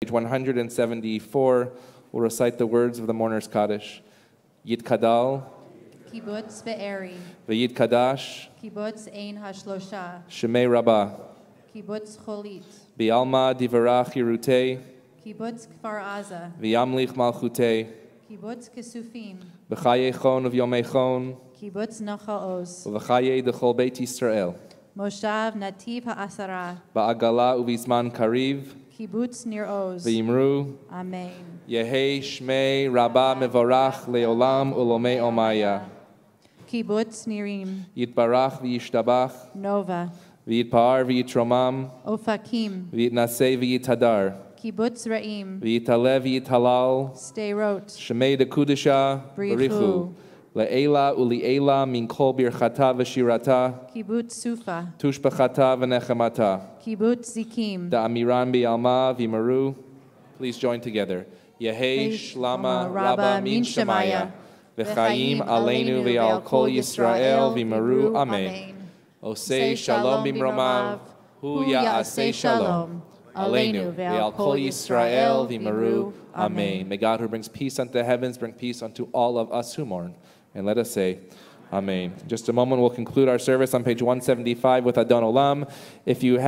Page 174, we'll recite the words of the mourner's Kaddish. Yitkadal, Kibbutz Be'eri, V'yitkadash, Kibbutz Ein Hashlosha, Shemei Rabbah, Kibbutz Cholit, Bialma Divarach Yerutei, Kibbutz Kfar Aza, V'yamlich Malchutei, Kibbutz Kesufim, B'chaye Chon of Yomei Chon, Kibbutz Nahal Oz, V'chaye Dechol Beit Yisrael, Moshav Netiv HaAsara, Ba'agala Uvizman Kariv, Kibbutz Nir Oz. V'yimru, Amen. Yehei Shmei Rabbah Mevorach Leolam Ulomei Omaya, Kibbutz Nirim, Yitbarach V'yishtabach, Nova, V'yitpar V'yitromam, Ofakim, V'yitnaseh V'yitadar, Kibbutz Ra'im, V'yitalev V'yitalal, Sderot, Shemei de Kudisha, Le'ela Uli'ela Min Kol Birchata V'shirata, Kibbutz Sufa, Tushbachata V'nechemata, Kibbutz Zikim, Da'amiran Bi'alma V'maru. Please join together. Yehei Shlama Rabba Min Shemaya, V'chaim Aleinu Ve'al Kol Yisrael V'maru. Amen. Osei Shalom Bimromav, Hu Ya'aseh Shalom. Aleinu Ve'al Kol Yisrael V'maru. Amen. May God who brings peace unto the heavens bring peace unto all of us who mourn. And let us say, Amen. Just a moment, we'll conclude our service on page 175 with Adon Olam. If you have